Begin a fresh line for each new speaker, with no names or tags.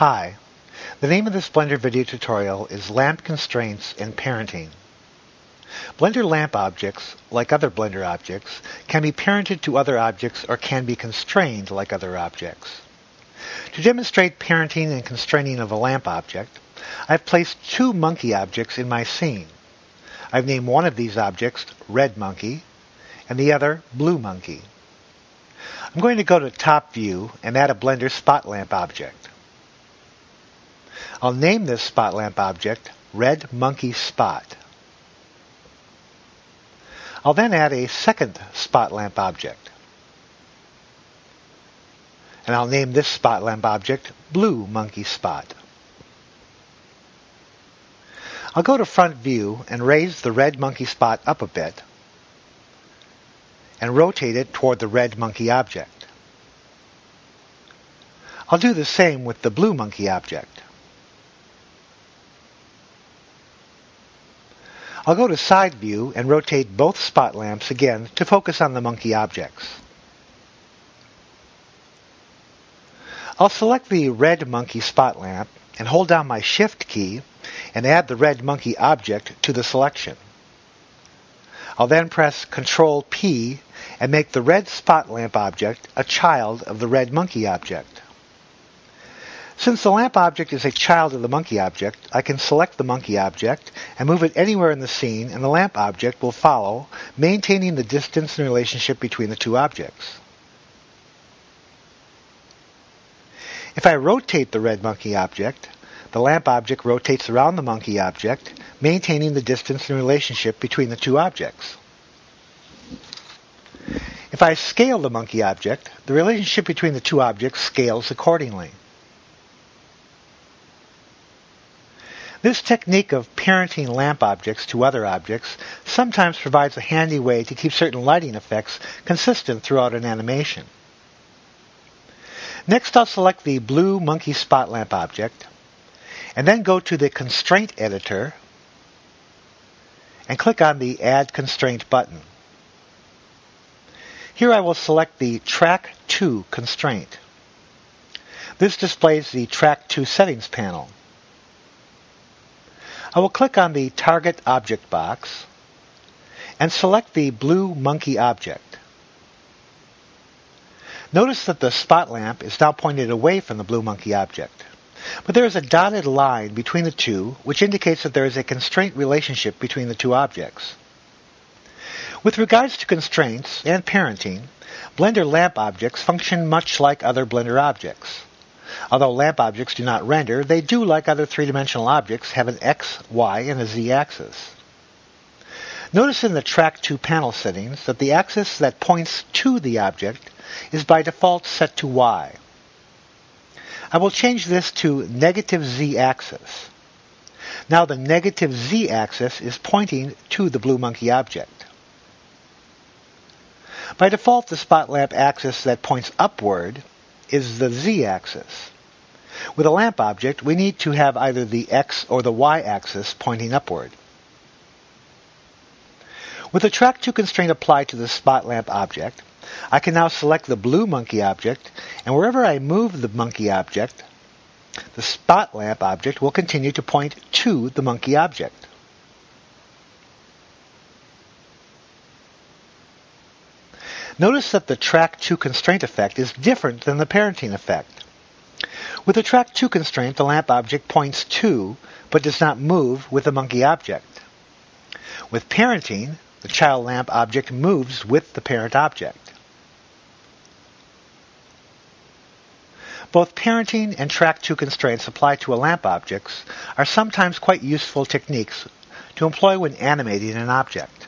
Hi, the name of this Blender video tutorial is Lamp Constraints and Parenting. Blender lamp objects, like other Blender objects, can be parented to other objects or can be constrained like other objects. To demonstrate parenting and constraining of a lamp object, I've placed two monkey objects in my scene. I've named one of these objects Red Monkey and the other Blue Monkey. I'm going to go to Top View and add a Blender Spot Lamp object. I'll name this spot lamp object Red Monkey Spot. I'll then add a second spot lamp object. And I'll name this spot lamp object Blue Monkey Spot. I'll go to front view and raise the red monkey spot up a bit and rotate it toward the red monkey object. I'll do the same with the blue monkey object. I'll go to side view and rotate both spot lamps again to focus on the monkey objects. I'll select the red monkey spot lamp and hold down my shift key and add the red monkey object to the selection. I'll then press Ctrl P and make the red spot lamp object a child of the red monkey object. Since the lamp object is a child of the monkey object, I can select the monkey object and move it anywhere in the scene and the lamp object will follow, maintaining the distance and relationship between the two objects. If I rotate the red monkey object, the lamp object rotates around the monkey object, maintaining the distance and relationship between the two objects. If I scale the monkey object, the relationship between the two objects scales accordingly. This technique of parenting lamp objects to other objects sometimes provides a handy way to keep certain lighting effects consistent throughout an animation. Next I'll select the blue monkey spot lamp object and then go to the constraint editor and click on the add constraint button. Here I will select the Track To constraint. This displays the Track To settings panel. I will click on the Target Object box and select the blue monkey object. Notice that the spot lamp is now pointed away from the blue monkey object. But there is a dotted line between the two which indicates that there is a constraint relationship between the two objects. With regards to constraints and parenting, Blender lamp objects function much like other Blender objects. Although lamp objects do not render, they do, like other three-dimensional objects, have an X, Y, and a Z axis. Notice in the Track To panel settings that the axis that points to the object is by default set to Y. I will change this to negative Z axis. Now the negative Z axis is pointing to the blue monkey object. By default, the spot lamp axis that points upward is the z-axis. With a lamp object, we need to have either the x or the y-axis pointing upward. With the Track To constraint applied to the spot lamp object, I can now select the blue monkey object, and wherever I move the monkey object, the spot lamp object will continue to point to the monkey object. Notice that the Track To constraint effect is different than the parenting effect. With the Track To constraint, the lamp object points to, but does not move with the monkey object. With parenting, the child lamp object moves with the parent object. Both parenting and Track To constraints applied to a lamp objects are sometimes quite useful techniques to employ when animating an object.